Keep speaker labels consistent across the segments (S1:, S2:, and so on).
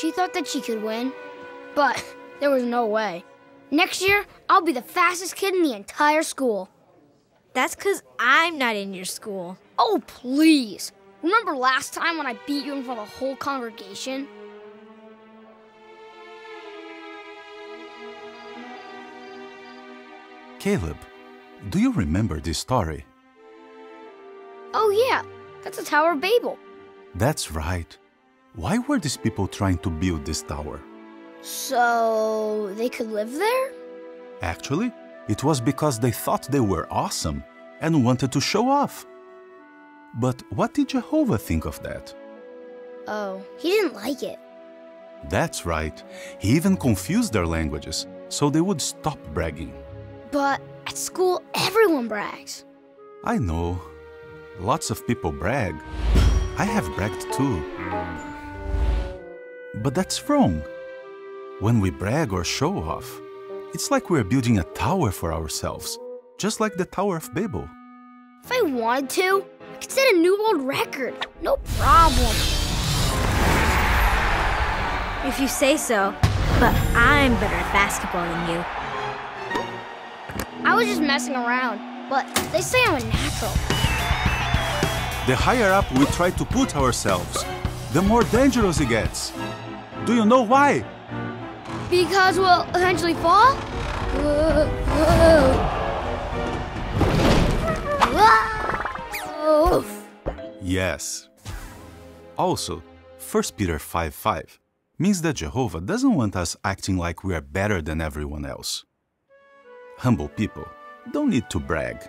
S1: She thought that she could win, but there was no way. Next year, I'll be the fastest kid in the entire school.
S2: That's because I'm not in your school.
S1: Oh, please. Remember last time when I beat you in front of the whole congregation?
S3: Caleb, do you remember this story?
S1: Oh, yeah. That's the Tower of Babel.
S3: That's right. Why were these people trying to build this tower?
S1: So they could live there?
S3: Actually, it was because they thought they were awesome and wanted to show off. But what did Jehovah think of that?
S1: Oh, he didn't like it.
S3: That's right. He even confused their languages so they would stop bragging.
S1: But at school, everyone brags.
S3: I know. Lots of people brag. I have bragged too. But that's wrong. When we brag or show off, it's like we're building a tower for ourselves, just like the Tower of Babel.
S1: If I wanted to, I could set a new world record. No problem.
S2: If you say so. But I'm better at basketball than you.
S1: I was just messing around, but they say I'm a natural.
S3: The higher up we try to put ourselves, the more dangerous it gets. Do you know why?
S1: Because we'll eventually fall?
S3: Yes. Also, 1 Peter 5 5 means that Jehovah doesn't want us acting like we are better than everyone else. Humble people don't need to brag,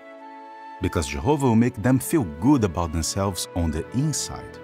S3: because Jehovah will make them feel good about themselves on the inside.